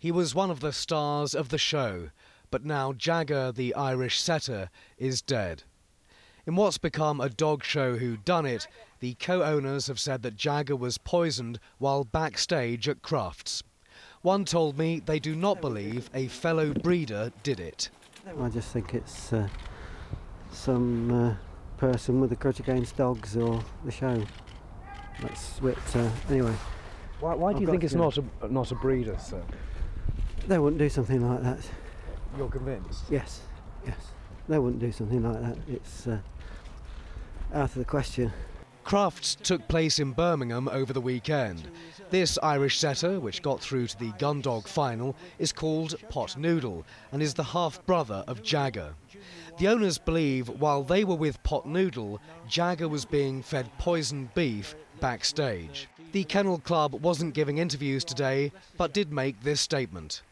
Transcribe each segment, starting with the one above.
He was one of the stars of the show, but now Jagger, the Irish setter, is dead. In what's become a dog show who done it, the co-owners have said that Jagger was poisoned while backstage at Crufts. One told me they do not believe a fellow breeder did it. I just think it's uh, some uh, person with a grudge against dogs or the show. That's what. Uh, anyway, Why, why do I've you think it's to- not a, not a breeder, sir? They wouldn't do something like that. You're convinced? Yes, yes, they wouldn't do something like that. It's uh, out of the question. Crufts took place in Birmingham over the weekend. This Irish setter, which got through to the Gundog final, is called Pot Noodle and is the half brother of Jagger. The owners believe while they were with Pot Noodle, Jagger was being fed poisoned beef backstage. The Kennel Club wasn't giving interviews today, but did make this statement.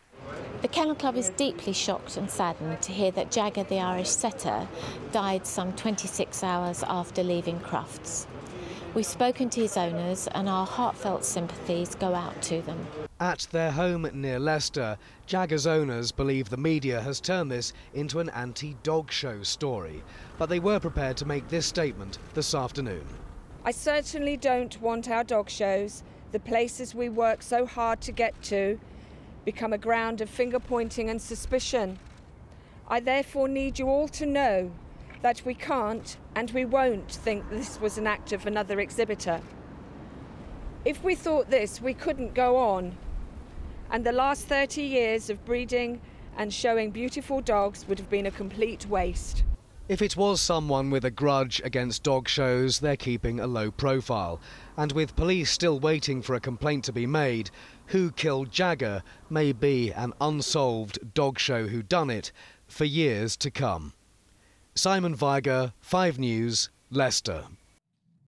The Kennel Club is deeply shocked and saddened to hear that Jagger, the Irish setter, died some 26 hours after leaving Crufts. We've spoken to his owners and our heartfelt sympathies go out to them. At their home near Leicester, Jagger's owners believe the media has turned this into an anti dog show story, but they were prepared to make this statement this afternoon. I certainly don't want our dog shows, the places we work so hard to get to, become a ground of finger pointing and suspicion. I therefore need you all to know that we can't and we won't think this was an act of another exhibitor. If we thought this, we couldn't go on. And the last 30 years of breeding and showing beautiful dogs would have been a complete waste. If it was someone with a grudge against dog shows, they're keeping a low profile. And with police still waiting for a complaint to be made, who killed Jagger may be an unsolved dog show whodunit for years to come. Simon Vigar, 5 News, Leicester.